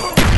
Oh!